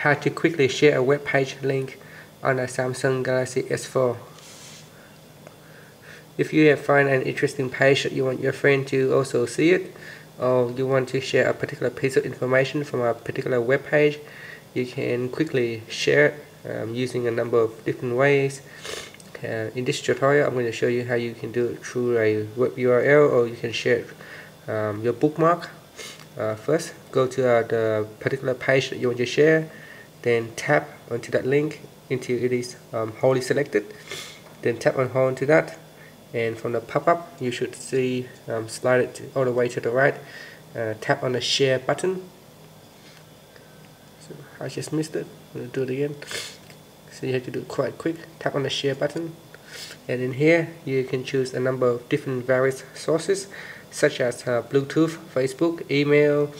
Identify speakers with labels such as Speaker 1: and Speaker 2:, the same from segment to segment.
Speaker 1: how to quickly share a web page link on a Samsung Galaxy S4 if you have find an interesting page that you want your friend to also see it or you want to share a particular piece of information from a particular web page you can quickly share it um, using a number of different ways. Uh, in this tutorial I'm going to show you how you can do it through a web URL or you can share um, your bookmark. Uh, first go to uh, the particular page that you want to share then tap onto that link until it is um, wholly selected. Then tap on hold to that and from the pop-up you should see um, slide it all the way to the right uh, tap on the share button. So I just missed it. I'm to do it again. So you have to do it quite quick. Tap on the share button. And in here you can choose a number of different various sources such as uh, Bluetooth, Facebook, email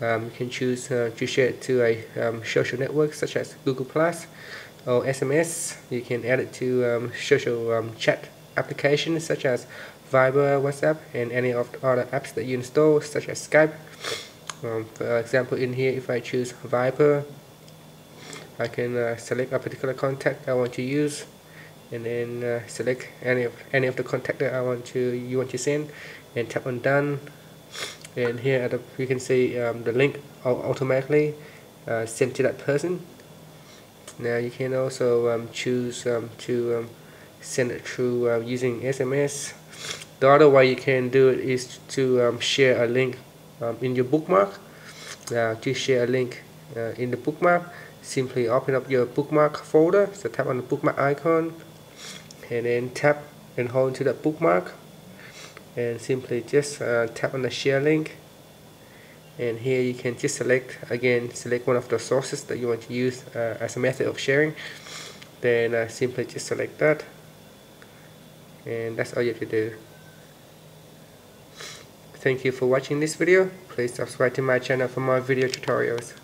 Speaker 1: um, you can choose uh, to share it to a um, social network such as Google Plus or SMS you can add it to um, social um, chat applications such as Viber, WhatsApp and any of the other apps that you install such as Skype. Um, for example in here if I choose Viber I can uh, select a particular contact I want to use and then uh, select any of any of the contact that I want to you want to send and tap on done and here the, you can see um, the link automatically uh, sent to that person. Now you can also um, choose um, to um, send it through uh, using SMS the other way you can do it is to um, share a link um, in your bookmark. Now to share a link uh, in the bookmark simply open up your bookmark folder. So tap on the bookmark icon and then tap and hold to that bookmark and simply just uh, tap on the share link. And here you can just select again select one of the sources that you want to use uh, as a method of sharing. Then uh, simply just select that. And that's all you have to do. Thank you for watching this video. Please subscribe to my channel for more video tutorials